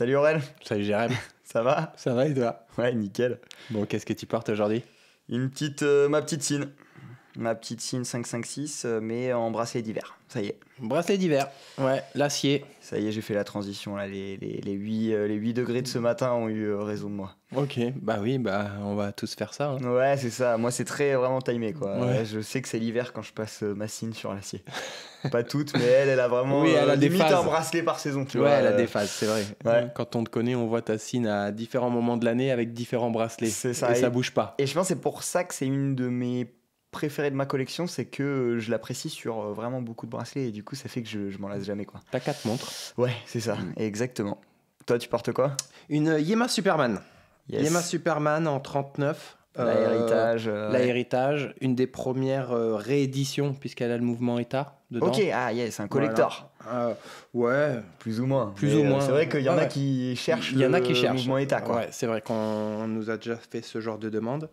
Salut Aurel, Salut Jérém. ça va? Ça va et toi? Ouais, nickel. Bon, qu'est-ce que tu portes aujourd'hui? Une petite, euh, ma petite Cine. Ma petite Cine 556, euh, mais en bracelet d'hiver. Ça y est. Bracelet d'hiver. Ouais, l'acier. Ça y est, j'ai fait la transition. Là. Les, les, les 8, euh, les 8 degrés de ce matin ont eu euh, raison de moi. Ok, bah oui, bah on va tous faire ça. hein. Ouais, c'est ça. Moi, c'est très vraiment timé. Quoi. Ouais. Je sais que c'est l'hiver quand je passe euh, ma Cine sur l'acier. Pas toutes, mais elle, elle a vraiment Oui, elle a euh, des limite phases. un bracelet par saison. Tu ouais, vois, elle a euh, des phases, c'est vrai. ouais. Quand on te connaît, on voit ta cine à différents moments de l'année avec différents bracelets. C'est ça, Et et- ça bouge pas. Et je pense que c'est pour ça que c'est une de mes préférées de ma collection, c'est que euh, je l'apprécie sur euh, vraiment beaucoup de bracelets et du coup ça fait que je, je m'en lasse jamais quoi. T'as quatre montres. Ouais, c'est ça, Mm. exactement. Toi tu portes quoi? Une Yema Superman. Yes. Yema Superman en 39. La euh, héritage. euh, La ouais. héritage, une des premières euh, rééditions puisqu'elle a le mouvement état dedans. Ok, ah yes, un collector, Euh, ouais, plus ou moins. Plus Mais, ou euh, moins. C'est vrai qu'il y en Ouais, a ouais. qui cherchent Il y en a le qui cherchent. mouvement état quoi. Ouais, c'est vrai qu'on nous a déjà fait ce genre de demande.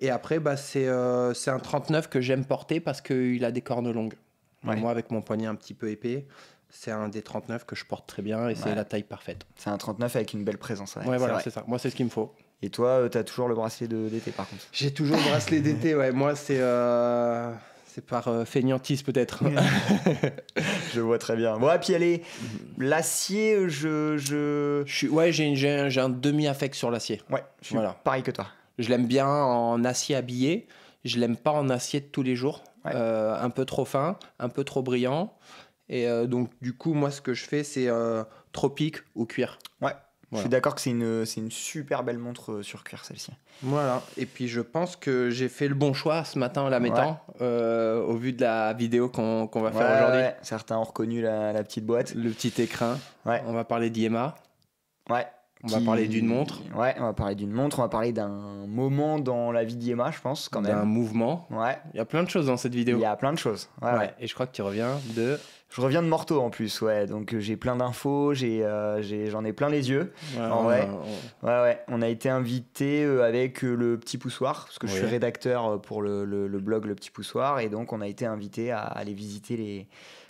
Et après, bah, c'est euh, un 39 que j'aime porter parce qu'il a des cornes longues. Ouais. Moi, avec mon poignet un petit peu épais, c'est un des 39 que je porte très bien et c'est Ouais. la taille parfaite. C'est un 39 avec une belle présence. Ouais, voilà, c'est ça. Moi, c'est ce qu'il me faut. Et toi, euh, t'as toujours le bracelet d'été par contre? J'ai toujours le bracelet d'été, ouais. Moi, c'est euh, c'est par euh, feignantise peut-être. je vois très bien. Ouais, puis est l'acier, je, je, Je suis- ouais, j'ai un, demi-affect sur l'acier. ouais, je suis Voilà. pareil que toi. Je l'aime bien en acier habillé. Je l'aime pas en acier de tous les jours. Ouais. Euh, un peu trop fin, un peu trop brillant. Et euh, donc, du coup, moi, ce que je fais, c'est euh, tropique ou cuir. Ouais. Je suis d'accord que c'est une, c'est une super belle montre euh, sur cuir celle-ci. Voilà. Et puis, je pense que j'ai fait le bon choix ce matin en la mettant, euh, au vu de la vidéo qu'on qu'on va faire aujourd'hui. ouais. Certains ont reconnu la, la petite boîte. Le petit écrin. Ouais. On va parler d'IEMA. Ouais. On va parler d'une montre, Ouais, on va parler d'une montre, on va parler d'un moment dans la vie d'Yema, je pense, quand d'un même. mouvement. Ouais, Il y a plein de choses dans cette il vidéo. y a plein de choses. Ouais, Ouais. ouais. Et je crois que tu reviens de. Je reviens de Morteau en plus, ouais, donc euh, j'ai plein d'infos, j'ai, euh, j'ai- j'en ai plein les yeux. Ouais, En vrai. on- Ouais, ouais, on a été invité euh, avec le Petit Poussoir, parce que je suis rédacteur pour le, le- le blog Le Petit Poussoir, et donc on a été invité à aller visiter les,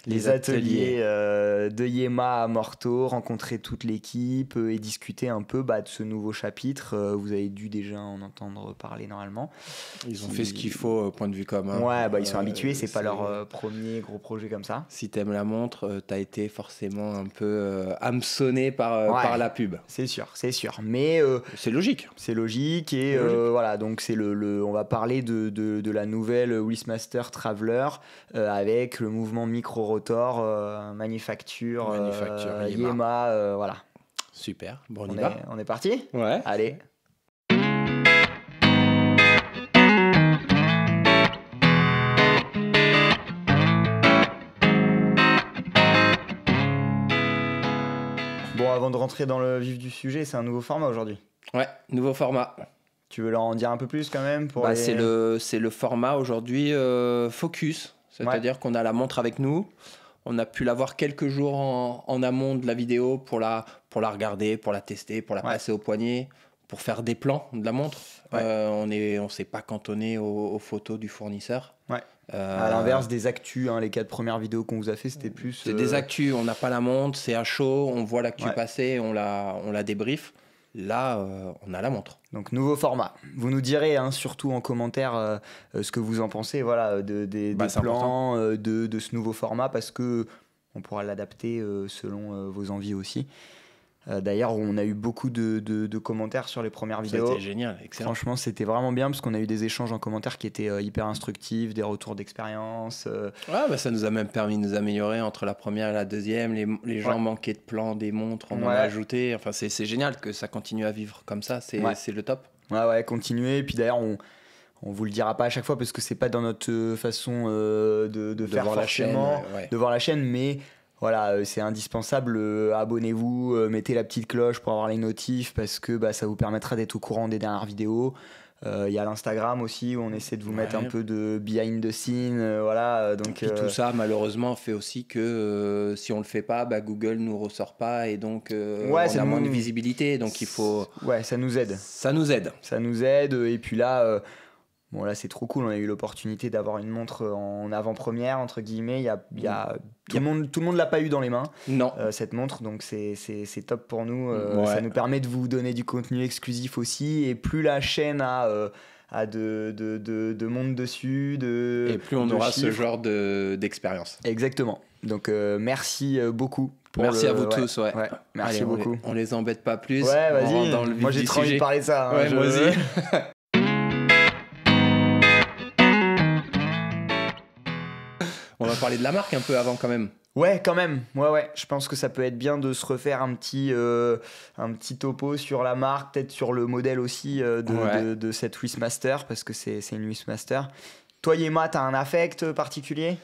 les, ateliers, ateliers. euh, de Yema à Morteau, rencontrer toute l'équipe euh, et discuter un peu bah, de ce nouveau chapitre. Euh, vous avez dû déjà en entendre parler normalement. Ils ont Qui- fait ce qu'il faut au point de vue com. hein. ouais, bah, ils sont habitués, c'est pas leur premier gros projet comme ça. Si t'aimes la montre, t'as été forcément un peu euh, hameçonné par, Ouais. par la pub. C'est sûr, c'est sûr. Mais euh, C'est logique. c'est logique et logique. euh, voilà, donc c'est le, le- on va parler de, de, de la nouvelle Wishmaster Traveler euh, avec le mouvement micro-rotor, euh, manufacture, euh, Manufacture, Yema. Yema, euh, voilà. Super. Bon, on, On y est, va. on est parti Ouais. Allez. Bon, avant de rentrer dans le vif du sujet, c'est un nouveau format aujourd'hui. Ouais, nouveau format. Tu veux leur en dire un peu plus quand même pour Bah, les- c'est, le, c'est le format aujourd'hui euh, focus. C'est-à-dire qu'on a la montre avec nous. On a pu la voir quelques jours en, en amont de la vidéo pour la, pour la regarder, pour la tester, pour la Ouais. passer au poignet, pour faire des plans de la montre. Ouais. Euh, on ne on s'est pas cantonné aux, aux photos du fournisseur. Ouais. Euh, À l'inverse des actus, hein, les quatre premières vidéos qu'on vous a fait, c'était plus. C'est euh, des actus, on n'a pas la montre, c'est à chaud, on voit l'actu passer, on la, on la débrief. Là, euh, on a la montre. Donc nouveau format. Vous nous direz hein, surtout en commentaire euh, euh, ce que vous en pensez, voilà, de, des, Bah, des plans, de, de ce nouveau format, parce que on pourra l'adapter selon vos envies aussi. Euh, D'ailleurs, on a eu beaucoup de, de- de commentaires sur les premières vidéos. été génial, excellent. Franchement, c'était vraiment bien parce qu'on a eu des échanges en commentaire qui étaient euh, hyper instructifs, des retours d'expérience. euh, Ouais, bah, ça nous a même permis de nous améliorer entre la première et la deuxième. Les, les gens Ouais. manquaient de plans, des montres, on en a ajouté. Enfin, c'est génial que ça continue à vivre comme ça, c'est Ouais. le top. Ouais, ouais, continuez. Et puis d'ailleurs, on, on vous le dira pas à chaque fois parce que c'est pas dans notre façon euh, de, de faire voir la chaîne. ouais. de voir la chaîne, mais voilà, euh, c'est indispensable. euh, Abonnez-vous, euh, mettez la petite cloche pour avoir les notifs parce que bah, ça vous permettra d'être au courant des dernières vidéos. Euh, Il y a l'Instagram aussi où on essaie de vous mettre un peu de behind the scene, euh, voilà. Donc Puis euh, tout ça, malheureusement, fait aussi que si on le fait pas, bah, Google nous ressort pas et donc Ouais, on ça a moins de visibilité. Donc il faut. ouais, ça nous aide. Ça nous aide. Ça nous aide. Et puis là, Bon là c'est trop cool, on a eu l'opportunité d'avoir une montre en avant-première entre guillemets. Il y a, y a tout le monde, tout le monde l'a pas eu dans les mains. Non. euh, cette montre, donc c'est c'est- c'est top pour nous. Euh, Ouais. Ça nous permet de vous donner du contenu exclusif aussi. Et plus la chaîne a, euh, a de, de, de, de monde dessus, de Et plus on aura ce genre de- d'expérience. Exactement. Donc euh, merci beaucoup. pour Merci le- à vous ouais, tous, ouais. ouais, merci Allez, on les- beaucoup. On les, embête pas plus. Ouais, vas-y. dans le vif Moi j'ai trop envie de parler de ça. hein, Ouais, je- moi aussi. On va parler de la marque un peu avant quand même. Ouais, quand même. Ouais, ouais. Je pense que ça peut être bien de se refaire un petit, euh, un petit topo sur la marque, peut-être sur le modèle aussi euh, de, Ouais. de, de cette Wishmaster, parce que c'est une Wishmaster. Toi, Yema, t'as un affect particulier?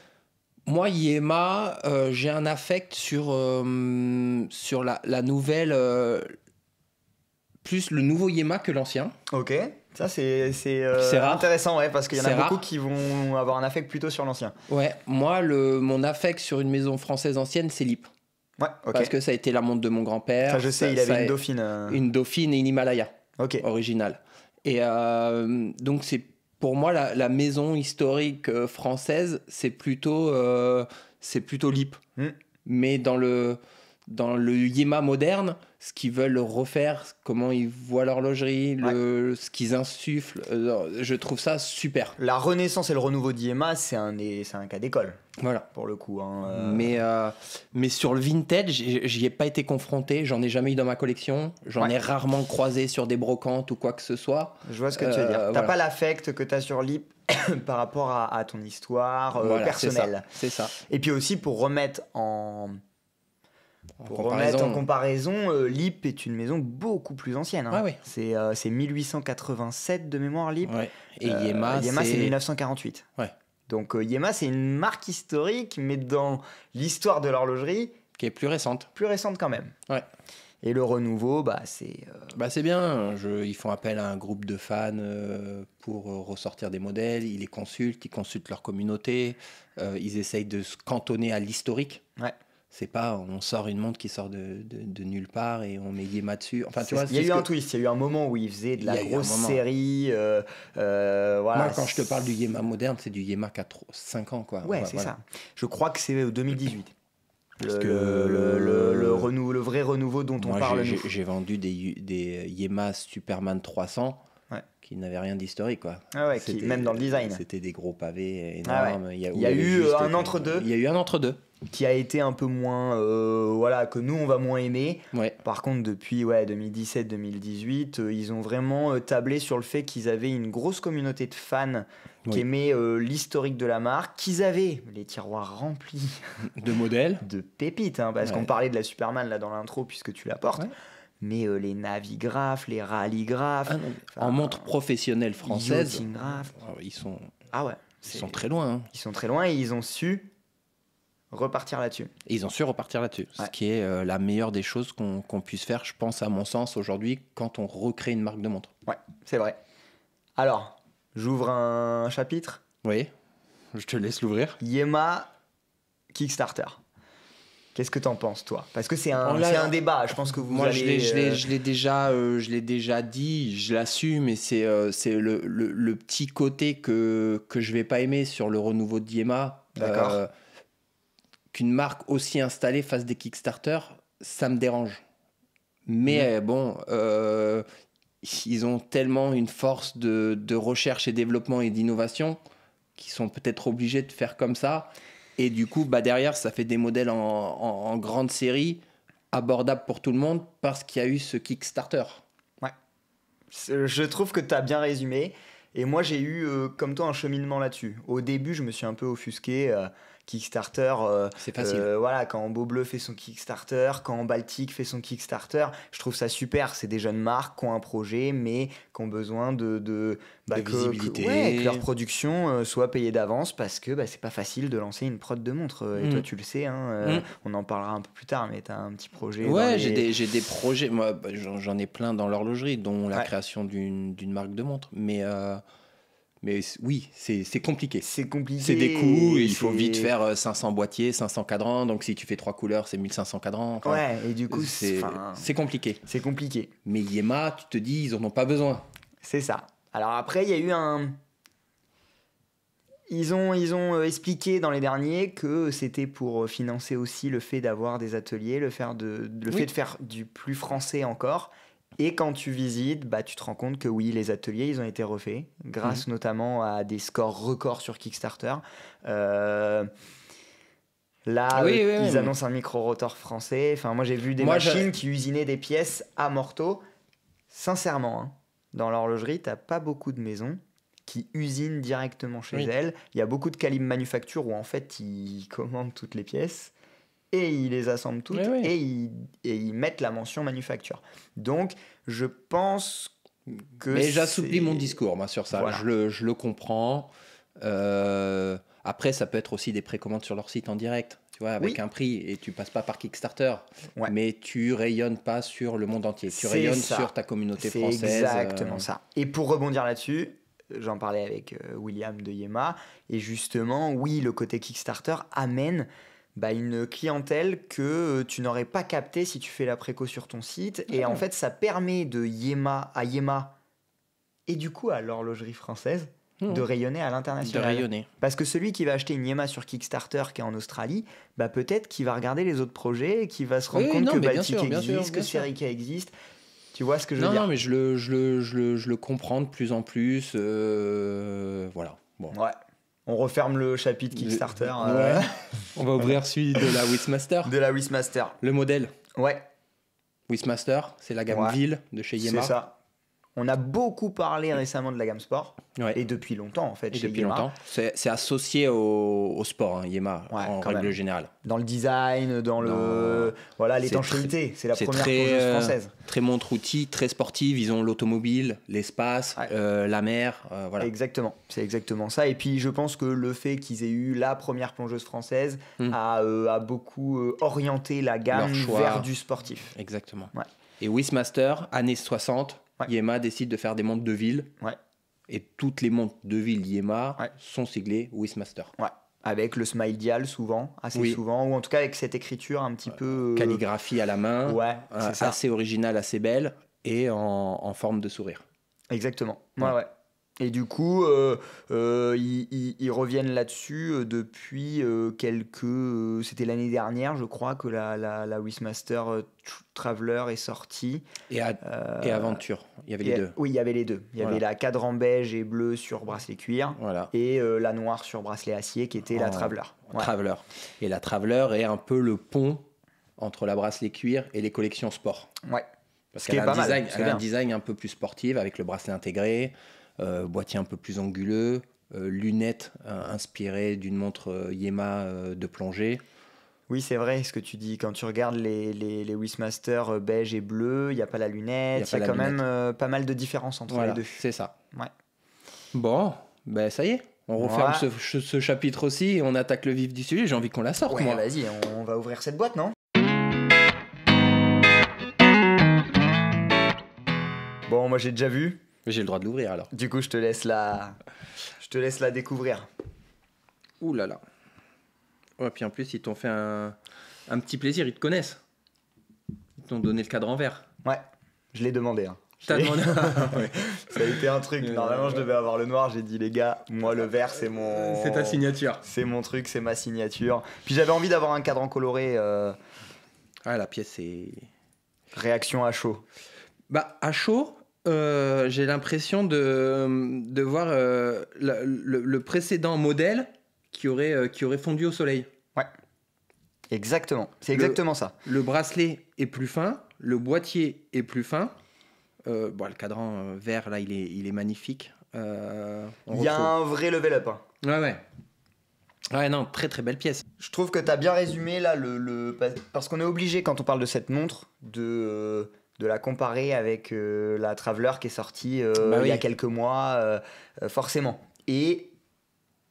Moi, Yema, euh, j'ai un affect sur, euh, sur la, la nouvelle. euh, plus le nouveau Yema que l'ancien. Ok. Ça, c'est c'est, euh, intéressant, ouais, parce qu'il y en a beaucoup qui vont avoir un affect plutôt sur l'ancien. Ouais, moi, le, mon affect sur une maison française ancienne, c'est Lip. Ouais. Parce que ça a été la montre de mon grand-père. ça, je sais, il avait une dauphine. euh, Une dauphine et une Himalaya. Ok. originale. Et euh, donc, c'est pour moi la, la maison historique euh, française, c'est plutôt, c'est plutôt Lip. Hmm. Mais dans le, dans le Yema moderne, ce qu'ils veulent refaire, comment ils voient l'horlogerie, le, ce qu'ils insufflent, euh, je trouve ça super. La renaissance et le renouveau d'Yema, c'est un, c'est un cas d'école, Voilà. pour le coup. hein, euh. Mais, euh, mais sur le vintage, j'y ai pas été confronté, j'en ai jamais eu dans ma collection, j'en Ouais. ai rarement croisé sur des brocantes ou quoi que ce soit. Je vois ce que tu veux dire. T'as voilà. pas l'affect que t'as sur Lip par rapport à, à ton histoire Voilà, c'est ça, personnelle. C'est ça. Et puis aussi pour remettre en, En pour comparaison- remettre en comparaison, euh, Lip est une maison beaucoup plus ancienne. hein. Ouais. C'est euh, c'est 1887 de mémoire Lip. Ouais. Et Euh, Yema, Yema, c'est c'est 1948. Ouais. Donc euh, Yema, c'est une marque historique, mais dans l'histoire de l'horlogerie, qui est plus récente. plus récente quand même. Ouais. Et le renouveau, bah, c'est. euh, Bah c'est bien. Je, ils font appel à un groupe de fans euh, pour euh, ressortir des modèles. Ils les consultent, ils consultent leur communauté. euh, ils essayent de se cantonner à l'historique. Ouais. C'est pas on sort une montre qui sort de, de, de nulle part et on met Yema dessus. Enfin, tu c'est- vois, il y a eu un que- twist, il y a eu un moment où il faisait de la grosse série. euh, euh, voilà. Moi, quand je te parle du Yema moderne, c'est du Yema 4, 5 ans. Quoi. Ouais, c'est voilà. ça. Je crois que c'est 2018. Le, Parce que- le, le, le- vrai renouveau dont on parle. j'ai- vendu des, des Yema Superman 300 Ouais. Qui n'avaient rien d'historique. quoi. Ah ouais, qui- même dans le design. C'était des gros pavés Ah énormes. Il y a, Il y a où avait eu, euh, un entre-deux. Il y a eu un entre-deux. Qui a été un peu moins. euh, voilà, que nous, on va moins aimer. Ouais. Par contre, depuis ouais, 2017-2018, euh, ils ont vraiment euh, tablé sur le fait qu'ils avaient une grosse communauté de fans qui aimaient l'historique de la marque, qu'ils avaient les tiroirs remplis De modèles. de pépites, hein, parce qu'on parlait de la Superman là dans l'intro puisque tu la portes. Mais euh, les navigraphes, les rallygraphes, Ah Enfin, en montre professionnelle française, euh, ils sont, Ah ouais, ils sont très loin. hein. ils sont très loin et ils ont su repartir là-dessus. Et ils ont su repartir là-dessus. Ouais. Ce qui est euh, la meilleure des choses qu'on qu'on puisse faire, je pense, à mon sens, aujourd'hui, quand on recrée une marque de montre. Ouais, c'est vrai. Alors, j'ouvre un chapitre. Oui, je te laisse l'ouvrir. Yema Kickstarter. Qu'est-ce que t'en penses, toi? Parce que c'est un, un débat. Je pense que vous Moi, allez. je l'ai- je l'ai- euh, je l'ai déjà, euh, je l'ai déjà dit, je l'assume, mais c'est euh, le, le- le petit côté que, que je vais pas aimer sur le renouveau de Diema. D'accord. Euh, Qu'une marque aussi installée fasse des Kickstarter, ça me dérange. Mais euh, bon, euh, ils ont tellement une force de, de recherche et développement et d'innovation qu'ils sont peut-être obligés de faire comme ça. Et du coup, bah derrière, ça fait des modèles en, grande série, abordables pour tout le monde, parce qu'il y a eu ce Kickstarter. C'est- Je trouve que tu as bien résumé. Et moi, j'ai eu, euh, comme toi, un cheminement là-dessus. Au début, je me suis un peu offusqué. euh, Kickstarter, euh, C'est facile. euh, voilà, quand Beaubleu fait son Kickstarter, quand Baltic fait son Kickstarter, je trouve ça super. C'est des jeunes marques qui ont un projet, mais qui ont besoin de, de, bah, De que, visibilité. que- ouais, que leur production euh, soit payée d'avance parce que bah, c'est pas facile de lancer une prod de montre. Et Mm. toi, tu le sais, hein, Mm. on en parlera un peu plus tard, mais tu as un petit projet. Ouais, les- j'ai des, des projets, moi bah, j'en ai plein dans l'horlogerie, dont la Ouais. création d'une d'une marque de montre. Mais, mais oui, c'est compliqué. C'est compliqué. C'est des coûts, il faut vite faire euh, 500 boîtiers, 500 cadrans, donc si tu fais trois couleurs, c'est 1500 cadrans. Enfin, Ouais, et du coup, c'est compliqué. c'est compliqué. Mais Yema, tu te dis, ils en ont pas besoin. C'est ça. Alors après, il y a eu un, Ils ont, ils ont euh, expliqué dans les derniers que c'était pour financer aussi le fait d'avoir des ateliers, le, faire de, le Oui. fait de faire du plus français encore. Et quand tu visites, bah, tu te rends compte que oui, les ateliers, ils ont été refaits, grâce notamment à des scores records sur Kickstarter. Euh, là, Ah oui, euh, oui, ils oui. annoncent un micro-rotor français. Enfin, moi, j'ai vu des Moi, je- machines qui usinaient des pièces à morteau. Sincèrement, hein, dans l'horlogerie, tu pas beaucoup de maisons qui usinent directement chez elles. Il y a beaucoup de calibres manufacture où en fait ils commandent toutes les pièces et ils les assemblent toutes Oui, oui. Et, ils, et ils mettent la mention manufacture. Donc je pense que Mais j'assouplis c'est- mon discours, moi, sur ça. Voilà. Je, le, je le comprends. Euh, après, ça peut être aussi des précommandes sur leur site en direct, tu vois, avec Oui. un prix, et tu passes pas par Kickstarter. Ouais. Mais tu rayonnes pas sur le monde entier. Tu C'est rayonnes ça. sur ta communauté C'est française. exactement euh, ça. Et pour rebondir là-dessus, j'en parlais avec euh, William de Yema, et justement, oui, le côté Kickstarter amène bah, une clientèle que euh, tu n'aurais pas capté si tu fais la préco sur ton site. Et Ouais. en fait, ça permet de Yema à Yema, et du coup à l'horlogerie française, Mhm. de rayonner à de l'international. rayonner. Parce que celui qui va acheter une Yema sur Kickstarter qui est en Australie, bah peut-être qu'il va regarder les autres projets et qu'il va se rendre Oui, compte non, que Baltic existe, sûr, que. Serica existe. Tu vois ce que je veux Non, dire? non, mais je le, je le, je le, je le comprends de plus en plus. euh, voilà. Bon. Ouais. On referme le chapitre Kickstarter Ouais. euh, On va ouvrir celui de la Wishmaster. de la Wishmaster. Le modèle Ouais, Wishmaster, c'est la gamme Ouais. ville de chez c'est Yema. ça. On a beaucoup parlé récemment de la gamme sport Ouais. et depuis longtemps en fait Et chez depuis Yema. longtemps. C'est associé au, au sport, hein, Yema, Ouais, en règle même. générale. Dans le design, dans le Dans- voilà l'étanchéité, c'est la première très, plongeuse euh, française. Très montre-outil, très sportive. Ils ont l'automobile, l'espace, Ouais. euh, la mer. euh, voilà. Exactement, c'est exactement ça. Et puis je pense que le fait qu'ils aient eu la première plongeuse française Mm. a, euh, a beaucoup orienté la gamme vers du sportif. Exactement. Et Wishmaster, années 60, Ouais. Yema décide de faire des montres de ville. Ouais. Et toutes les montres de ville Yema Ouais. sont siglées Wishmaster. Ouais. Avec le smile dial souvent, assez Oui. souvent, ou en tout cas avec cette écriture un petit peu. euh, Calligraphie à la main, Ouais, euh, ça. assez originale, assez belle et en, en forme de sourire. Exactement. Ouais, Ouais. Et du coup, euh, euh, ils, ils- ils reviennent là-dessus euh, depuis euh, quelques. C'était l'année dernière, je crois, que la, la, la Wishmaster Tr- Traveler est sortie. Et, à- et aventure, il y avait les deux. Oui, il y avait les deux. Il y avait la cadran beige et bleu sur bracelet cuir Voilà. et la noire sur bracelet acier qui était la En- Traveler. Ouais. Traveler. Et la Traveler est un peu le pont entre la bracelet cuir et les collections sport. Ouais. Parce qu'elle a, un design, elle a un design un peu plus sportif avec le bracelet intégré, boîtier un peu plus anguleux, euh, lunettes euh, inspirées d'une montre euh, Yema euh, de plongée. Oui, c'est vrai ce que tu dis. Quand tu regardes les, les, les euh, beige et bleu, il n'y a pas la lunette. Y Il a y a, quand même euh, pas mal de différences entre Voilà, les deux. c'est ça. Ouais. Bon, ben ça y est, on referme Ouais. ce, ce- ce chapitre aussi et on attaque le vif du sujet. J'ai envie qu'on la sorte, Ouais, moi. vas-y, on va ouvrir cette boîte, non? Bon, moi j'ai déjà vu. J'ai le droit de l'ouvrir alors. Du coup, je te laisse la, je te laisse la découvrir. Ouh là là. Ouais, puis en plus, ils t'ont fait un, un petit plaisir, ils te connaissent. Ils t'ont donné le cadre en verre. Ouais, je l'ai demandé. hein. T'as demandé. Ouais. Ça a été un truc. Normalement, je devais avoir le noir. J'ai dit les gars, moi le vert, c'est mon. C'est ta signature. C'est mon truc, c'est ma signature. Puis j'avais envie d'avoir un cadran coloré. euh, Ah, la pièce est. réaction à chaud. Bah, à chaud, euh, j'ai l'impression de, de voir euh, la- le, le précédent modèle qui aurait, euh, qui aurait fondu au soleil. Exactement. C'est Le- exactement ça. Le bracelet est plus fin, le boîtier est plus fin. Bon, le cadran vert, là, il est, il est magnifique. Il y a un vrai level up. hein. Ouais, ouais. Ouais, non, très très belle pièce. Je trouve que tu as bien résumé là le. le- parce qu'on est obligé quand on parle de cette montre de, de la comparer avec euh, la Traveler qui est sortie euh, Bah il y a quelques mois, euh, forcément. Et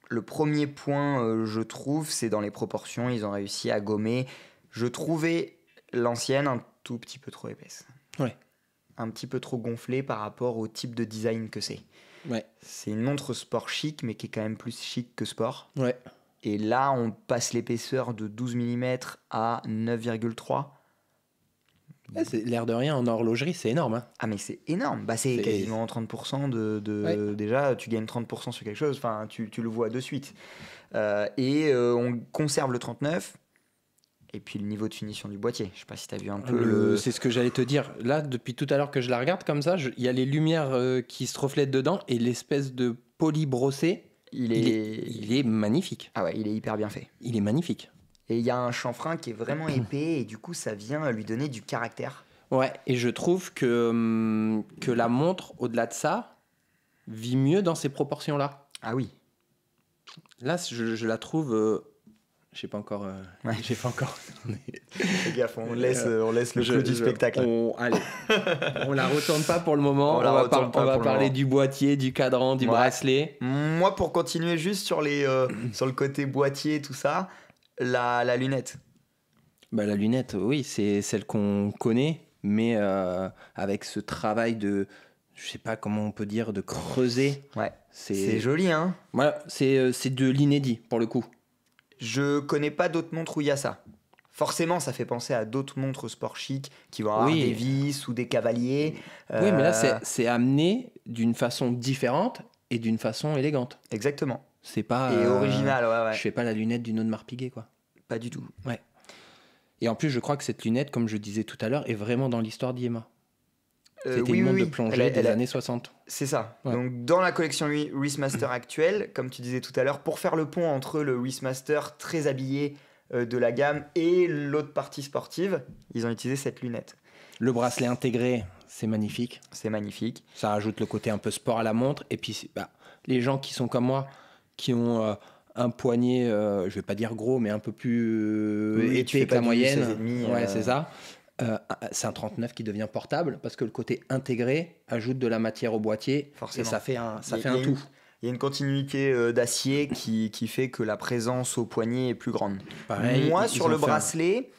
le premier point, je trouve, c'est dans les proportions. Ils ont réussi à gommer. Je trouvais l'ancienne un tout petit peu trop épaisse. Ouais. Un petit peu trop gonflée par rapport au type de design que c'est. Ouais. C'est une montre sport chic, mais qui est quand même plus chic que sport. Ouais. Et là, on passe l'épaisseur de 12 mm à 9,3. Ouais, c'est- L'air de rien, en horlogerie, c'est énorme. hein. Ah mais c'est énorme, bah, c'est quasiment 30% de, de- Ouais. déjà tu gagnes 30% sur quelque chose, enfin tu, tu le vois de suite. Euh, et euh, on conserve le 39 et puis le niveau de finition du boîtier. Je sais pas si tu as vu un peu Le- le... C'est ce que j'allais te dire. Là, depuis tout à l'heure que je la regarde comme ça, il y a les lumières euh, qui se reflètent dedans et l'espèce de poli brossé, Il est... il est, il est magnifique. Ah ouais, il est hyper bien fait. Il est magnifique. Et il y a un chanfrein qui est vraiment épais et du coup ça vient lui donner du caractère. Ouais, et je trouve que, hum, que la montre, au-delà de ça, vit mieux dans ces proportions-là. Ah oui. Là, je, je la trouve. euh, je sais pas encore. euh, Ouais. J'ai pas encore. Fais gaffe, on laisse, on laisse le Je- clou du je- spectacle. On, allez, on la retourne pas pour le moment. On On, va, par- on va parler du boîtier, du cadran, du Ouais. bracelet. Moi, pour continuer juste sur, les, euh, sur le côté boîtier, tout ça, la, la lunette. Bah, la lunette, oui, c'est celle qu'on connaît, mais euh, avec ce travail de, je sais pas comment on peut dire, de creuser. Ouais. C'est joli, hein Voilà, c'est euh, c'est de l'inédit pour le coup. Je connais pas d'autres montres où il y a ça. Forcément, ça fait penser à d'autres montres sport chic qui vont avoir Oui. des vis ou des cavaliers. Oui, mais là, Euh, c'est amené d'une façon différente et d'une façon élégante. Exactement. C'est pas. Et euh, original, ouais, ouais. Je fais pas la lunette d'une Audemars Piguet, quoi. Pas du tout. Et en plus, je crois que cette lunette, comme je disais tout à l'heure, est vraiment dans l'histoire d'Iema. Euh, C'était oui, une montre oui. de plongée Elle des elle années 60. C'est ça. Ouais. Donc, dans la collection Wristmaster actuelle, comme tu disais tout à l'heure, pour faire le pont entre le Wristmaster très habillé euh, de la gamme et l'autre partie sportive, ils ont utilisé cette lunette. Le bracelet intégré, c'est magnifique. C'est magnifique. Ça rajoute le côté un peu sport à la montre. Et puis, bah, les gens qui sont comme moi, qui ont euh, un poignet, euh, je vais pas dire gros, mais un peu plus euh, Oui, épais que la moyenne. 16,5, ouais, c'est ça. Euh, c'est un 39 qui devient portable parce que le côté intégré ajoute de la matière au boîtier Forcément. et ça fait un, ça fait a- un une- tout. Il y a une continuité d'acier qui, qui fait que la présence au poignet est plus grande. Pareil, Moi, sur le un- bracelet,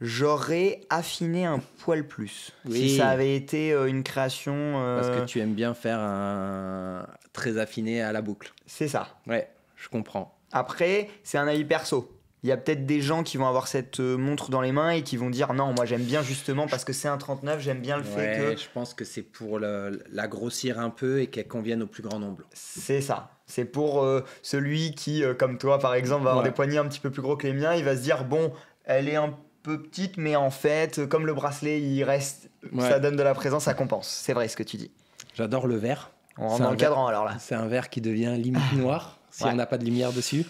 j'aurais affiné un poil plus. Oui. Si ça avait été euh, une création. euh, Parce que tu aimes bien faire un très affiné à la boucle. C'est ça. Ouais, je comprends. Après, c'est un avis perso. Il y a peut-être des gens qui vont avoir cette euh, montre dans les mains et qui vont dire non, moi j'aime bien justement parce que c'est un 39, j'aime bien le fait que. je pense que c'est pour le- la grossir un peu et qu'elle convienne au plus grand nombre. C'est ça. C'est pour euh, celui qui, comme toi par exemple, va avoir Ouais. des poignets un petit peu plus gros que les miens. Il va se dire bon, elle est un peu petite, mais en fait, comme le bracelet, il reste, Ouais. ça donne de la présence, ça compense. C'est vrai ce que tu dis. J'adore le vert. On rentre dans le verre. cadran alors là. C'est un verre qui devient limite noir si Ouais. on n'a pas de lumière dessus.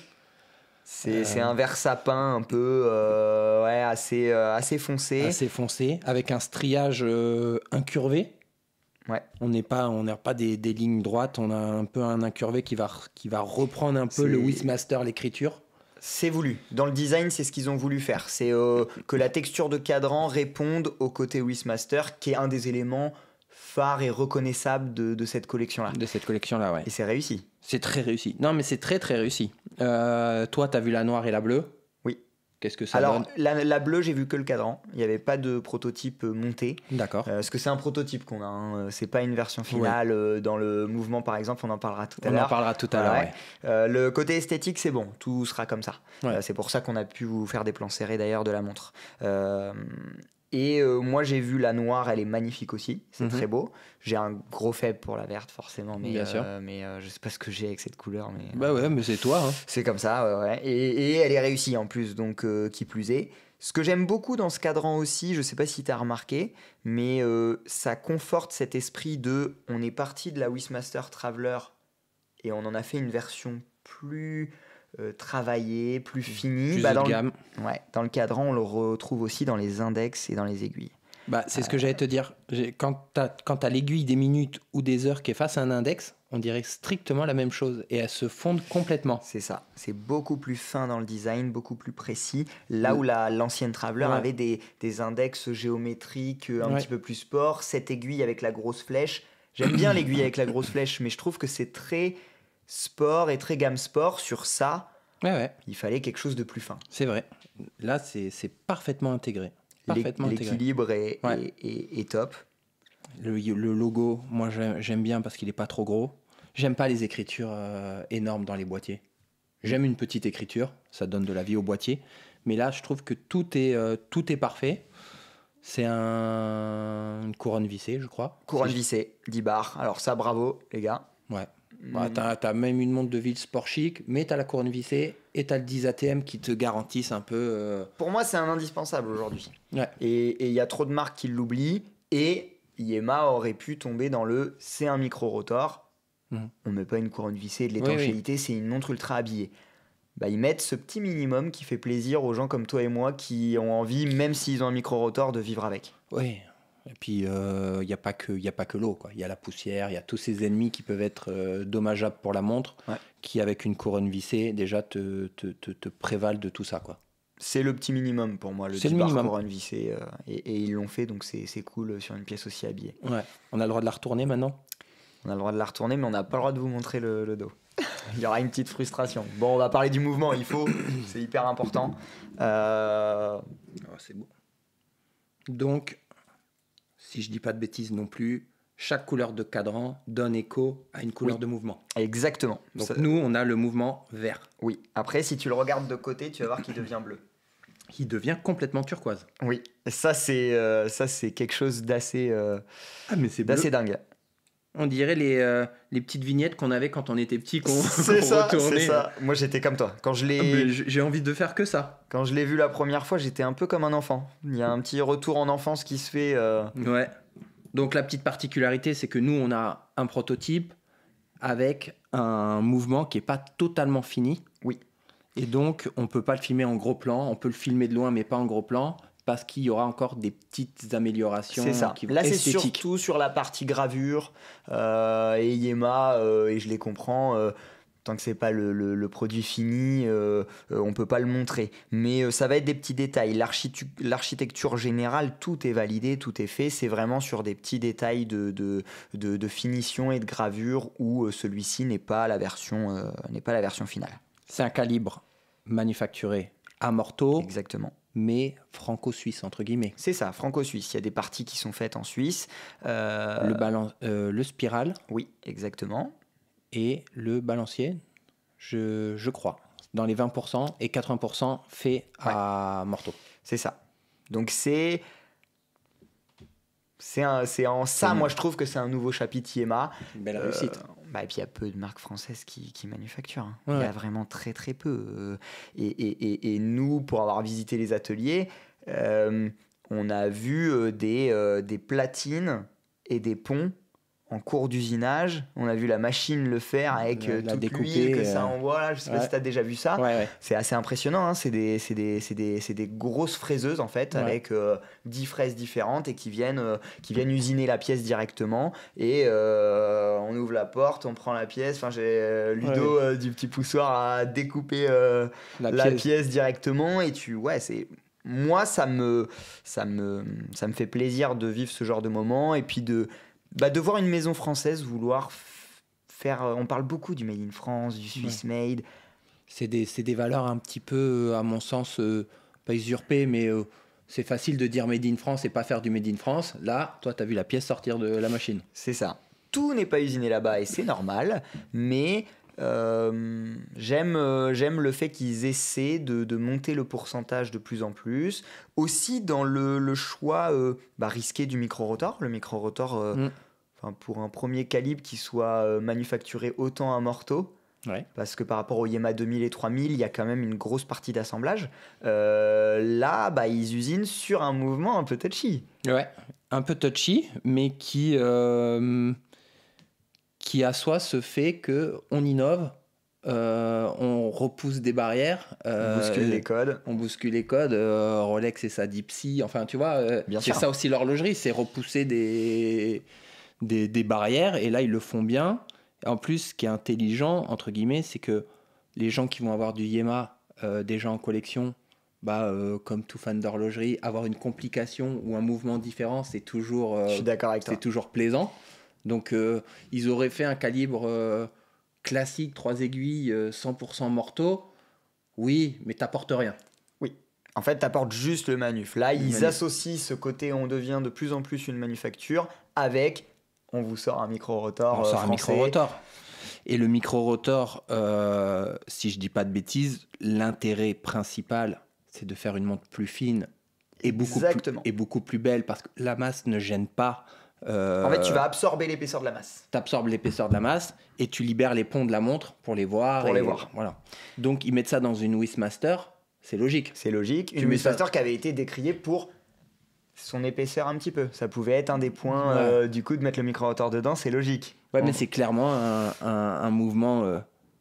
C'est Euh. un vert sapin un peu euh, ouais, assez, euh, assez foncé. assez foncé, avec un striage incurvé. Ouais. On n'est pas, on n'a pas des, des lignes droites, on a un peu un incurvé qui va, qui va reprendre un peu le Wishmaster, l'écriture. C'est voulu. Dans le design, c'est ce qu'ils ont voulu faire. C'est euh, que la texture de cadran réponde au côté Wishmaster, qui est un des éléments phares et reconnaissables de, de cette collection-là. de cette collection-là, ouais. Et c'est réussi. C'est très réussi. Non, mais c'est très très réussi. Euh, toi, t'as vu la noire et la bleue. Qu'est-ce que ça Alors, donne la, la bleue, j'ai vu que le cadran. Il n'y avait pas de prototype euh, monté. D'accord. Euh, parce que c'est un prototype qu'on a. hein. C'est pas une version finale. euh, Dans le mouvement, par exemple, on en parlera tout à on en l'heure. parlera tout à l'heure. Ouais. ouais. Euh, le côté esthétique, c'est bon, tout sera comme ça. Euh, c'est pour ça qu'on a pu vous faire des plans serrés d'ailleurs de la montre. Euh, et euh, moi, j'ai vu la noire, elle est magnifique aussi, c'est Mhm. très beau. J'ai un gros faible pour la verte, forcément, mais, Bien sûr. euh, mais euh, je sais pas ce que j'ai avec cette couleur, mais Bah ouais, mais c'est toi. hein. c'est comme ça, ouais, ouais. Et, et elle est réussie en plus, donc euh, qui plus est. Ce que j'aime beaucoup dans ce cadran aussi, je sais pas si tu as remarqué, mais euh, ça conforte cet esprit de on est parti de la Wishmaster Traveler et on en a fait une version plus euh, travaillée, plus. Plus Bah, dans, de le, gamme. ouais, dans le cadran, on le retrouve aussi dans les index et dans les aiguilles. Bah, c'est ce que j'allais te dire. Quand tu as, l'aiguille des minutes ou des heures qui est face à un index, on dirait strictement la même chose et elles se fondent complètement. C'est ça. C'est beaucoup plus fin dans le design, beaucoup plus précis. Là où la- l'ancienne Traveler Ouais. avait des, des index géométriques euh, un Ouais. petit peu plus sport, cette aiguille avec la grosse flèche. J'aime bien l'aiguille avec la grosse flèche, mais je trouve que c'est très sport et très gamme sport. Sur ça, Ouais, ouais, il fallait quelque chose de plus fin. c'est vrai. Là, c'est parfaitement intégré. Parfaitement. L'équilibre est, Ouais. est- est- est top. Le, le logo, moi j'aime bien parce qu'il est pas trop gros. J'aime pas les écritures euh, énormes dans les boîtiers. J'aime une petite écriture, ça donne de la vie au boîtier. Mais là, je trouve que tout est, euh, tout est parfait. C'est un... une couronne vissée, je crois. Couronne vissée, 10 bars. Alors ça, bravo, les gars. Ouais. Mm. Bah, t'as, t'as même une montre de ville sport chic, mais t'as la couronne vissée et t'as le 10 ATM qui te garantissent un peu. euh, Pour moi, c'est un indispensable aujourd'hui. Ouais. Et il y a trop de marques qui l'oublient. Et Yema aurait pu tomber dans le c'est un micro-rotor. Mhm. On met pas une couronne vissée et de Oui, l'étanchéité, c'est une montre ultra habillée. Bah, ils mettent ce petit minimum qui fait plaisir aux gens comme toi et moi qui ont envie, même s'ils ont un micro-rotor, de vivre avec. Oui. Et puis, il n'y a pas que, y a pas que l'eau. Il y a la poussière, il y a tous ces ennemis qui peuvent être euh, dommageables pour la montre, Ouais. qui, avec une couronne vissée, déjà te, te, te, te prévalent de tout ça. Quoi. C'est le petit minimum pour moi, le C'est 10 le bar minimum. couronne vissée. euh, et, et ils l'ont fait, donc c'est c'est cool sur une pièce aussi habillée. Ouais. On a le droit de la retourner maintenant? On a le droit de la retourner, mais on n'a pas le droit de vous montrer le, le dos. Il y aura une petite frustration. Bon, on va parler du mouvement, il faut, c'est hyper important. Euh, Ah, C'est beau. Donc, si je dis pas de bêtises non plus, chaque couleur de cadran donne écho à une couleur Oui. de mouvement. exactement. Donc Ça- nous, on a le mouvement vert, oui. Après, si tu le regardes de côté, tu vas voir qu'il devient bleu. qui devient complètement turquoise. Oui. Et ça, c'est euh, ça, c'est quelque chose d'assez euh, Ah, mais c'est d'assez dingue. On dirait les, euh, les petites vignettes qu'on avait quand on était petit, qu'on C'est ça, retournait. c'est ça. Moi, j'étais comme toi. Quand je Ah, l'ai j- J'ai envie de faire que ça. quand je l'ai vu la première fois, j'étais un peu comme un enfant. Il y a un petit retour en enfance qui se fait. euh, Ouais. Donc la petite particularité, c'est que nous, on a un prototype avec un mouvement qui n'est pas totalement fini. Oui. Et donc, on peut pas le filmer en gros plan. On peut le filmer de loin, mais pas en gros plan, parce qu'il y aura encore des petites améliorations C'est ça. qui vont Là, c'est surtout sur la partie gravure euh, et Yema, euh, et je les comprends. euh, tant que c'est pas le, le- le produit fini, euh, on peut pas le montrer. Mais ça va être des petits détails. L'architecture générale, tout est validé, tout est fait. C'est vraiment sur des petits détails de, de, de- de finition et de gravure où celui-ci n'est pas la version n'est pas la version finale. C'est un calibre manufacturé à Morteau, Exactement. Mais franco-suisse, entre guillemets. C'est ça, franco-suisse. Il y a des parties qui sont faites en Suisse. Euh, Le, balan- euh, le spiral Oui, exactement. et le balancier, je, je crois, dans les 20% et 80% fait à Morteau. C'est ça. Donc c'est c'est en ça, C'est- moi je trouve que c'est un nouveau chapitre Yema. Une belle Euh, réussite. Bah, et puis il y a peu de marques françaises qui, qui manufacturent. hein. Ouais, il y a vraiment très très peu. Euh, Et, et- et- nous, pour avoir visité les ateliers, euh, on a vu euh, des, euh, des platines et des ponts en cours d'usinage. On a vu la machine le faire avec euh, la toute découper, l'huile que ça euh, envoie. Là. Je sais pas si tu as déjà vu ça. Ouais, ouais. C'est assez impressionnant, hein. c'est des, des, des, grosses fraiseuses en fait, avec euh, 10 fraises différentes et qui viennent, euh, qui viennent usiner la pièce directement. Et euh, on ouvre la porte, on prend la pièce. Enfin, j'ai Ludo du petit poussoir à découper La, la, pièce. pièce. directement. Et tu, ouais, c'est. Moi, ça me, ça, me, ça me fait plaisir de vivre ce genre de moment et puis de, bah, de voir une maison française vouloir faire. On parle beaucoup du Made in France, du Swiss Made. C'est des, des valeurs un petit peu, à mon sens, euh, pas usurpées, mais euh, c'est facile de dire Made in France et pas faire du Made in France. Là, toi, tu as vu la pièce sortir de la machine. C'est ça. Tout n'est pas usiné là-bas et c'est normal, mais euh, j'aime euh, j'aime le fait qu'ils essaient de, de monter le pourcentage de plus en plus. Aussi dans le, le choix euh, bah, risqué du micro-rotor. Le micro-rotor, Mm. pour un premier calibre qui soit manufacturé autant à Morteau, Ouais. parce que par rapport au Yema 2000 et 3000, il y a quand même une grosse partie d'assemblage. Là, bah, ils usinent sur un mouvement un peu touchy. Ouais. Un peu touchy, mais qui, qui à soi se fait que on innove, euh, on repousse des barrières. On euh, bouscule les codes. on bouscule les codes, euh, Rolex et sa Dipsy, enfin tu vois, c'est ça aussi l'horlogerie, c'est repousser des, des, des barrières, et là ils le font bien. En plus, ce qui est intelligent, entre guillemets, c'est que les gens qui vont avoir du Yema déjà en collection, bah, comme tout fan d'horlogerie, avoir une complication ou un mouvement différent, c'est toujours, c'est toujours plaisant. Donc euh, ils auraient fait un calibre euh, classique, 3 aiguilles, euh, 100% morteau. Oui, mais t'apportes rien. En fait, tu apportes juste le manuf. Là, ils manuf. associent ce côté on devient de plus en plus une manufacture avec on vous sort un micro-rotor On euh, sort un micro-rotor. Et le micro-rotor, euh, si je dis pas de bêtises, l'intérêt principal, c'est de faire une montre plus fine est beaucoup, Exactement. Plus, est beaucoup plus belle parce que la masse ne gêne pas. Euh, En fait, tu vas absorber l'épaisseur de la masse. t'absorbes l'épaisseur de la masse et tu libères les ponts de la montre pour les voir. Pour et- les voir. Voilà. Donc ils mettent ça dans une Wishmaster, c'est logique. C'est logique. Tu Une ça- Wishmaster qui avait été décriée pour son épaisseur un petit peu. Ça pouvait être un des points Ouais. euh, du coup de mettre le micro-rotor dedans, c'est logique. Ouais, mais c'est clairement un, un- un mouvement euh,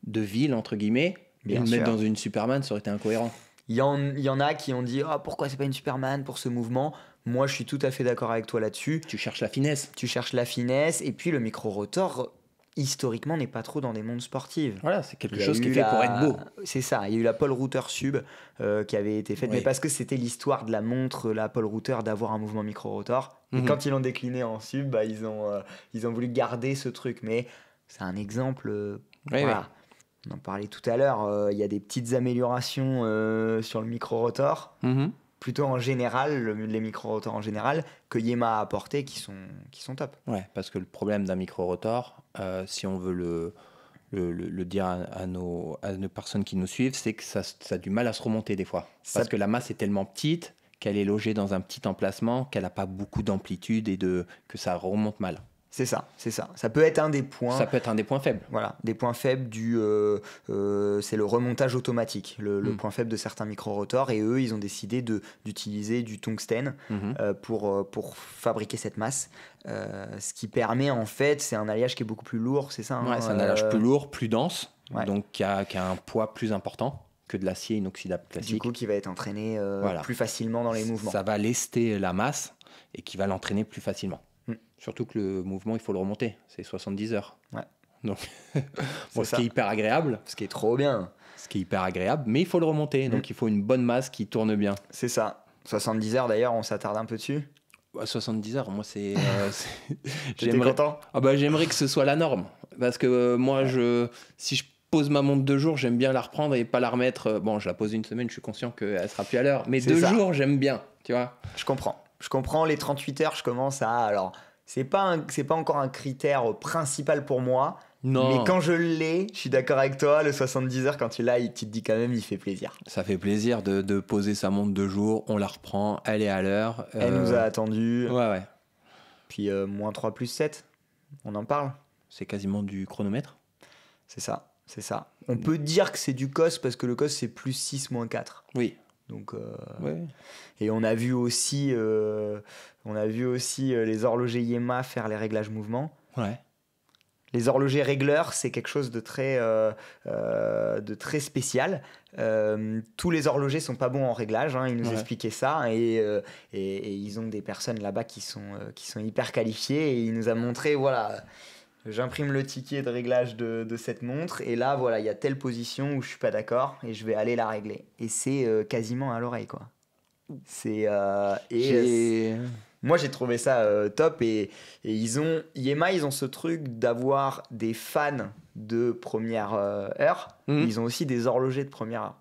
de ville, entre guillemets. Et Bien le mettre dans une Superman, ça aurait été incohérent. Il y, en, y en a qui ont dit ah pourquoi c'est pas une Superman pour ce mouvement? Moi, je suis tout à fait d'accord avec toi là-dessus. Tu cherches la finesse. Tu cherches la finesse et puis le micro-rotor historiquement n'est pas trop dans des mondes sportifs. Voilà, c'est quelque chose qui est fait la- pour être beau. C'est ça, il y a eu la Paul Router Sub euh, qui avait été faite, Oui. mais parce que c'était l'histoire de la montre, la Paul Router, d'avoir un mouvement micro-rotor. Et Mhm. quand ils l'ont décliné en sub, bah, ils, ont, euh, ils ont voulu garder ce truc. Mais c'est un exemple. euh, Oui, voilà. On en parlait tout à l'heure, euh, il y a des petites améliorations euh, sur le micro-rotor, Mhm. plutôt en général, le- les micro-rotors en général, que Yema a apporté qui sont, qui sont top. Ouais, parce que le problème d'un micro-rotor, euh, si on veut le, le, le- le dire à, à nos, à nos personnes qui nous suivent, c'est que ça, ça a du mal à se remonter des fois. Ça- Parce que la masse est tellement petite qu'elle est logée dans un petit emplacement, qu'elle n'a pas beaucoup d'amplitude et de, que ça remonte mal. C'est ça, c'est ça. Ça peut être un des points. Ça peut être un des points faibles. Voilà, des points faibles du, euh, euh, c'est le remontage automatique, le, le Mm. point faible de certains micro-rotors. Et eux, ils ont décidé d'utiliser du tungstène Mhm. euh, pour, pour fabriquer cette masse. Ce qui permet en fait, c'est un alliage qui est beaucoup plus lourd, c'est ça hein, Ouais, c'est un alliage plus lourd, plus dense, ouais. donc qui a, qui a un poids plus important que de l'acier inoxydable Du classique. coup, qui va être entraîné Voilà. plus facilement dans les mouvements. Ça va lester la masse et qui va l'entraîner plus facilement. Mm. Surtout que le mouvement, il faut le remonter. C'est 70 heures. Ouais. Donc, bon, ce ça. qui est hyper agréable, Ce qui est trop bien, ce qui est hyper agréable, mais il faut le remonter. Donc, il faut une bonne masse qui tourne bien. c'est ça. 70 heures d'ailleurs, on s'attarde un peu dessus. Ouais, 70 heures, moi, c'est. euh, J'aimerais content? Ah bah, j'aimerais que ce soit la norme. Parce que euh, moi, je, si je pose ma montre deux jours, j'aime bien la reprendre et pas la remettre. euh, Bon, je la pose une semaine, je suis conscient qu'elle sera plus à l'heure. Mais deux ça. jours, j'aime bien. Tu vois Je comprends. Je comprends les 38 heures, je commence à. Alors, c'est pas, c'est pas encore un critère principal pour moi. Non. Mais quand je l'ai, je suis d'accord avec toi, le 70 heures, quand tu l'as, tu te dis quand même, il fait plaisir. Ça fait plaisir de, de poser sa montre deux jours, on la reprend, elle est à l'heure. Elle euh, nous a attendu. Ouais, ouais. Puis euh, moins 3 plus 7, on en parle. C'est quasiment du chronomètre. C'est ça, c'est ça. On peut dire que c'est du COS parce que le COS c'est plus 6 moins 4. Oui. Donc, euh, Ouais. et on a vu aussi, euh, on a vu aussi euh, les horlogers Yema faire les réglages mouvement. Ouais. Les horlogers régleurs, c'est quelque chose de très, euh, de très spécial. Tous les horlogers sont pas bons en réglage, hein, ils nous Ouais. expliquaient ça, et, et, et ils ont des personnes là-bas qui sont, qui sont hyper qualifiées, et il nous a montré, voilà, j'imprime le ticket de réglage de, de cette montre, et là, voilà, il y a telle position où je suis pas d'accord, et je vais aller la régler. Et c'est euh, quasiment à l'oreille, quoi. C'est euh, et euh, moi, j'ai trouvé ça euh, top et, et ils ont Yema, ils ont ce truc d'avoir des fans de première euh, heure. Mhm. Ils ont aussi des horlogers de première heure.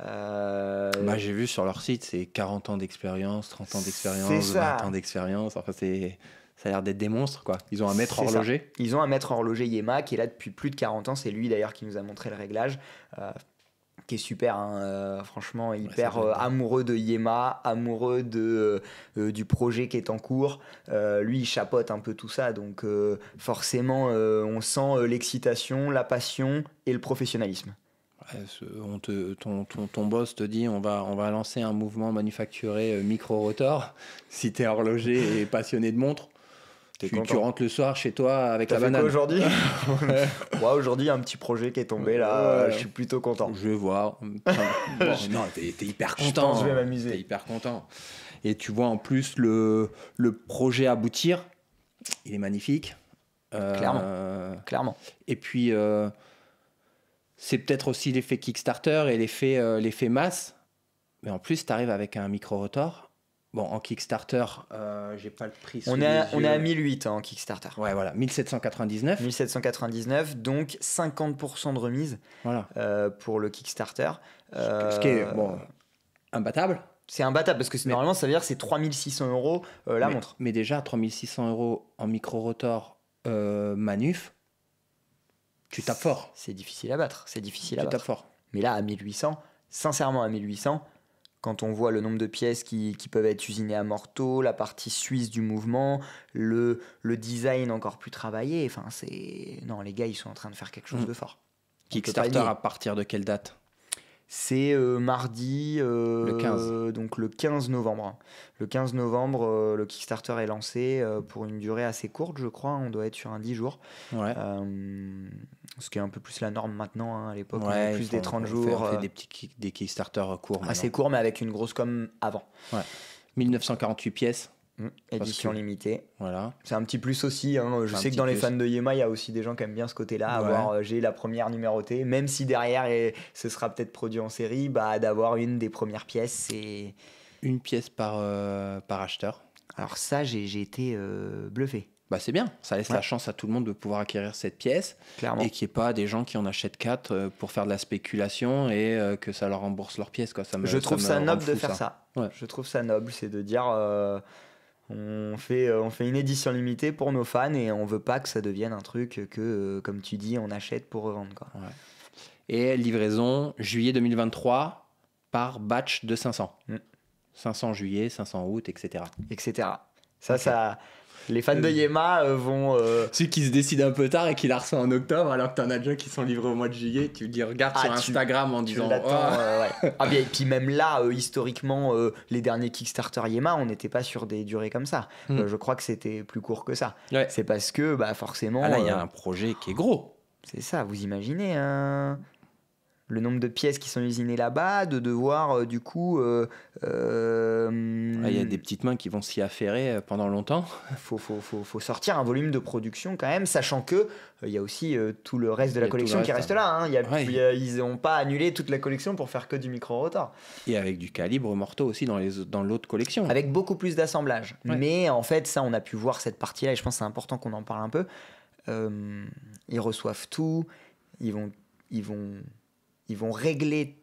Euh, Bah, j'ai vu sur leur site, c'est 40 ans d'expérience, 30 ans d'expérience, ça. 20 ans d'expérience. Enfin, c'est. Ça a l'air d'être des monstres, quoi. Ils ont un maître ça. horloger. ils ont un maître horloger Yema qui est là depuis plus de 40 ans. C'est lui d'ailleurs qui nous a montré le réglage. euh, qui est super, hein, euh, franchement hyper euh, amoureux de Yema, amoureux de, euh, du projet qui est en cours. Lui, il chapote un peu tout ça, donc forcément, on sent l'excitation, la passion et le professionnalisme. Ouais, ce- on te, ton, ton, ton boss te dit on va, on va lancer un mouvement manufacturé micro-rotor. Si t'es horloger et passionné de montres, tu, rentres le soir chez toi avec la banane. aujourd'hui Moi, aujourd'hui, il y a un petit projet qui est tombé là, Ouais. je suis plutôt content. Je vais voir. Enfin, bon, non, t'es t'es hyper Je content. pense que je vais m'amuser. T'es hyper content. Et tu vois en plus le, le projet aboutir. Il est magnifique. Euh, Clairement. Clairement. Et puis, euh, c'est peut-être aussi l'effet Kickstarter et l'effet euh, l'effet masse. Mais en plus, tu arrives avec un micro-rotor. Bon, en Kickstarter, euh, j'ai pas le prix. sous On est, à, on est à yeux. 1008 hein, en Kickstarter. Ouais, voilà, 1799. 1799, donc 50% de remise Voilà. euh, pour le Kickstarter. Ce qui est, Euh, bon, imbattable. C'est imbattable parce que Mais- normalement ça veut dire que c'est 3600 euros la mais, montre. Mais déjà, 3600 euros en micro-rotor manuf, tu tapes fort. C'est difficile à battre, c'est difficile à Tu battre. tapes fort. Mais là à 1800, sincèrement à 1800, quand on voit le nombre de pièces qui, qui peuvent être usinées à Morteau, la partie suisse du mouvement, le, le design encore plus travaillé. Enfin, c'est. Non, les gars, ils sont en train de faire quelque chose Mm. de fort. Kickstarter à partir de quelle date? C'est euh, mardi, euh, Le 15. donc le 15 novembre. Le 15 novembre, euh, le Kickstarter est lancé pour une durée assez courte, je crois. On doit être sur un 10 jours. Ouais. Ce qui est un peu plus la norme maintenant. hein. À l'époque, Ouais, plus des font- 30 on fait- jours. on fait des petits kick- des Kickstarter courts. assez maintenant. court, mais avec une grosse com avant. 1948 pièces. Édition que- limitée. Voilà. C'est un petit plus aussi. hein. Je sais que dans les fans de Yema, il y a aussi des gens qui aiment bien ce côté-là. Ouais. Avoir, euh, j'ai la première numérotée, même si derrière et ce sera peut-être produit en série, bah, d'avoir une des premières pièces. C'est Une pièce par, euh, par acheteur. alors ça, j'ai j'ai été euh, bluffé, Bah, c'est bien. Ça laisse Ouais. la chance à tout le monde de pouvoir acquérir cette pièce clairement. et qu'il n'y ait pas des gens qui en achètent 4 pour faire de la spéculation et que ça leur rembourse leur pièce. Quoi. Ça me- Je trouve ça, noble de faire ça. Ouais. Je trouve ça noble, c'est de dire on, fait, euh, on fait une édition limitée pour nos fans et on veut pas que ça devienne un truc que, euh, comme tu dis, on achète pour revendre. Quoi. Et livraison juillet 2023 par batch de 500. Mm. 500 juillet, 500 août, etc. Etc. Ça, ça. Les fans de Yema euh, vont. euh, Celui qui se décide un peu tard et qui la reçoit en octobre, alors que t'en as déjà qui sont livrés au mois de juillet, tu dis regarde Ah, sur tu- Instagram en disant Ah. euh, ouais. Ah, bien, et puis même là, euh, historiquement, euh, les derniers Kickstarter Yema, on n'était pas sur des durées comme ça. Mm. Euh, je crois que c'était plus court que ça. Ouais. C'est parce que, bah, forcément. Ah là, il y a un projet qui est gros. C'est ça, vous imaginez hein, le nombre de pièces qui sont usinées là-bas, de devoir euh, du coup. euh, euh, Ah, Il y a des petites mains qui vont s'y affairer pendant longtemps. faut, faut, faut, faut sortir un volume de production quand même, sachant que euh, il y a aussi euh, tout le reste de Il la collection le qui reste, là. hein. Il y a- Ouais. il y a- ils n'ont pas annulé toute la collection pour faire que du micro-rotor. Et avec du calibre morteau aussi dans les dans l'autre collection. Avec beaucoup plus d'assemblage. Ouais. Mais en fait, ça, on a pu voir cette partie-là et je pense que c'est important qu'on en parle un peu. Euh, ils reçoivent tout, ils vont, ils, vont, ils vont régler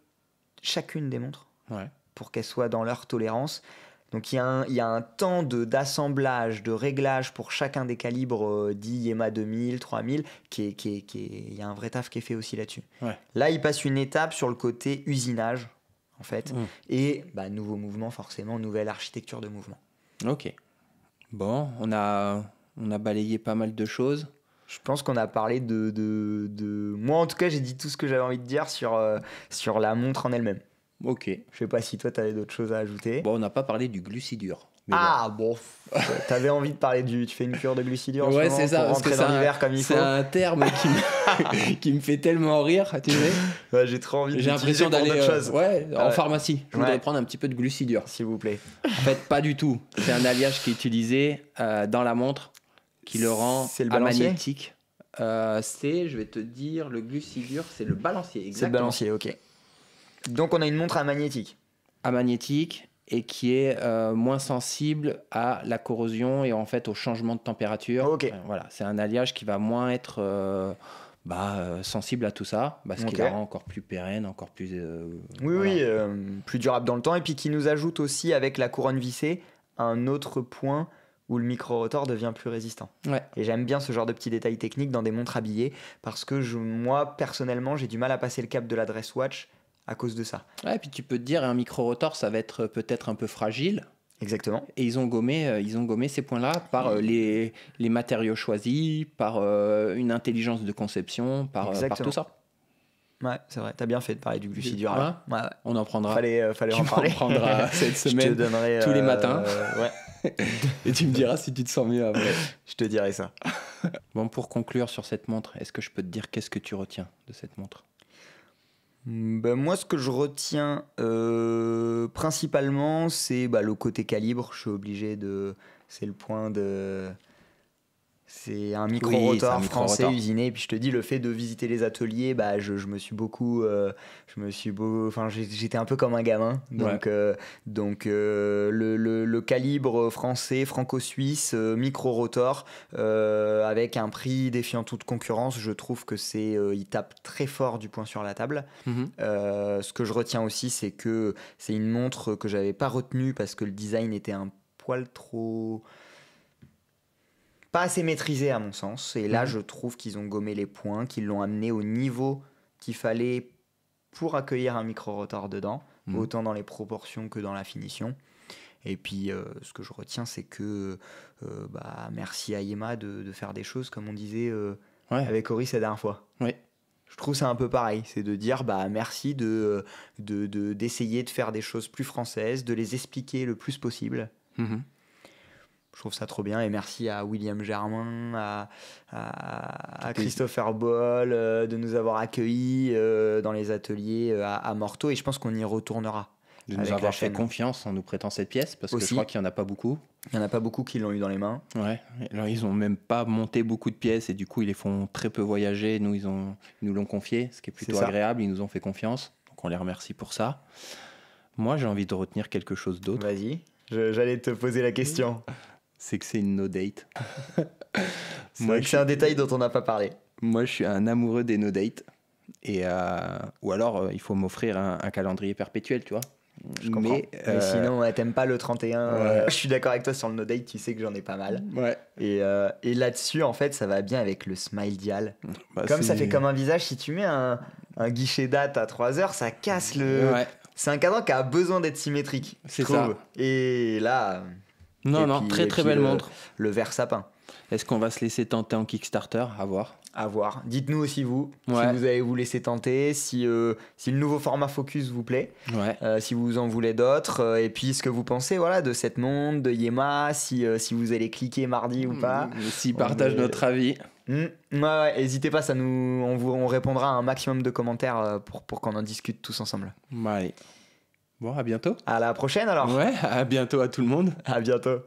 chacune des montres Ouais. pour qu'elles soient dans leur tolérance. Donc il y a un, il y a un temps d'assemblage, de, réglage pour chacun des calibres euh, dits Yema 2000, 3000, qui est, qui est- qui est- il y a un vrai taf qui est fait aussi là-dessus. Ouais. Là, il passe une étape sur le côté usinage, en fait, Mm. et bah, nouveau mouvement, forcément, nouvelle architecture de mouvement. Ok. Bon, on a on a balayé pas mal de choses. Je pense qu'on a parlé de, de, de- Moi, en tout cas, j'ai dit tout ce que j'avais envie de dire sur, euh, sur la montre en elle-même. Ok. Je sais pas si toi, tu avais d'autres choses à ajouter. Bon, on n'a pas parlé du glucidur. ah, bon. T'avais envie de parler du... Tu fais une cure de glucidur Ouais, c'est ça, pour rentrer c'est dans un- l'hiver comme il c'est faut. un terme qui me, qui me fait tellement rire, tu sais. Ouais, j'ai trop envie de J'ai l'impression d'aller euh, ouais, en pharmacie. Je voudrais prendre un petit peu de glucidur. S'il vous plaît. En fait, pas du tout. C'est un alliage qui est utilisé euh, dans la montre qui le rend C'est le balancier amagnétique. Euh, c'est, je vais te dire, le glucidur, c'est le balancier. C'est le balancier, ok. Donc, on a une montre à magnétique. Amagnétique et qui est euh, moins sensible à la corrosion et en fait au changement de température. Ok. Euh, voilà, c'est un alliage qui va moins être euh, bah, sensible à tout ça, bah, ce qui Ok. la rend encore plus pérenne, encore plus. Oui, voilà. oui, plus durable dans le temps. Et puis qui nous ajoute aussi, avec la couronne vissée, un autre point où le micro-rotor devient plus résistant. Ouais. Et j'aime bien ce genre de petits détails techniques dans des montres habillées parce que je, moi, personnellement, j'ai du mal à passer le cap de la dress watch à cause de ça. Ouais, et puis tu peux te dire, un micro-rotor, ça va être peut-être un peu fragile. Exactement. Et ils ont gommé, euh, ils ont gommé ces points-là par euh, les, les matériaux choisis, par euh, une intelligence de conception, par, euh, tout ça. Ouais, c'est vrai. T'as bien fait de parler du glucidur. Ouais. là. Ouais, ouais. On en prendra. Fallait, fallait Tu en parler. prendras cette Je te semaine donnerai, tous les matins. ouais, et tu me diras si tu te sens mieux après. je te dirai ça. Bon, pour conclure sur cette montre, est-ce que je peux te dire qu'est-ce que tu retiens de cette montre? Mm, Ben, moi, ce que je retiens euh, principalement, c'est bah, le côté calibre. Je suis obligé de. C'est le point de. C'est un micro-rotor français usiné. Puis je te dis, le fait de visiter les ateliers, bah, je, je me suis beaucoup. euh, je me suis beau, enfin, j'ai- j'étais un peu comme un gamin. Donc, euh, donc euh, le, le- le calibre français, franco-suisse, micro-rotor, avec un prix défiant toute concurrence, je trouve que c'est. il tape très fort du poing sur la table. Euh, ce que je retiens aussi, c'est que c'est une montre que j'avais pas retenue parce que le design était un poil trop. Pas assez maîtrisé à mon sens. Et là, Mhm. je trouve qu'ils ont gommé les points, qu'ils l'ont amené au niveau qu'il fallait pour accueillir un micro-rotor dedans. Mhm. autant dans les proportions que dans la finition. Et puis, euh, ce que je retiens, c'est que euh, bah, merci à Yema de, de faire des choses, comme on disait euh, Ouais. avec Ori la dernière fois. Je trouve c'est un peu pareil, c'est de dire bah merci de de- de- d'essayer de, faire des choses plus françaises, de les expliquer le plus possible. Mhm. Je trouve ça trop bien et merci à William Germain, à, Christopher Boll euh, de nous avoir accueillis euh, dans les ateliers euh, à, à Morteau et je pense qu'on y retournera. De nous avoir fait confiance en nous prêtant cette pièce, parce que je crois qu'il n'y en a pas beaucoup. Il n'y en a pas beaucoup qui l'ont eu dans les mains. Ouais. Alors ils ont même pas monté beaucoup de pièces et du coup ils les font très peu voyager. Nous ils ont ils nous l'ont confié, ce qui est plutôt agréable. Ils nous ont fait confiance, donc on les remercie pour ça. Moi j'ai envie de retenir quelque chose d'autre, Vas-y, j'allais te poser la question. C'est que c'est une no date. C'est Moi, un détail dont on n'a pas parlé. Moi je suis un amoureux des no dates et euh, ou alors euh, il faut m'offrir un, un calendrier perpétuel, tu vois. Je comprends. Mais, euh, sinon, ouais, t'aimes pas le 31. euh, Ouais. je suis d'accord avec toi sur le no date, tu sais que j'en ai pas mal. ouais. Et, et là-dessus, en fait, ça va bien avec le smile dial. Bah, Comme ça fait comme un visage, si tu mets un, un guichet date à 3 heures, ça casse le. Ouais. C'est un cadran qui a besoin d'être symétrique. C'est ça. Et là, Non Et non, puis- très très belle le- montre. le vert sapin. Est-ce qu'on va se laisser tenter en Kickstarter? À voir. À voir. Dites-nous aussi vous, Ouais. si vous allez vous laisser tenter, si, euh, si le nouveau format Focus vous plaît, Ouais. euh, si vous en voulez d'autres, euh, et puis ce que vous pensez voilà, de cette monde, de Yema, si, si vous allez cliquer mardi ou pas. S'ils On partagent est- notre avis. Mm. Ouais, ouais, n'hésitez pas, ça nous, on, vous, on répondra à un maximum de commentaires pour, pour qu'on en discute tous ensemble. Allez. Bon, à bientôt. À la prochaine alors. Ouais, à bientôt à tout le monde. À bientôt.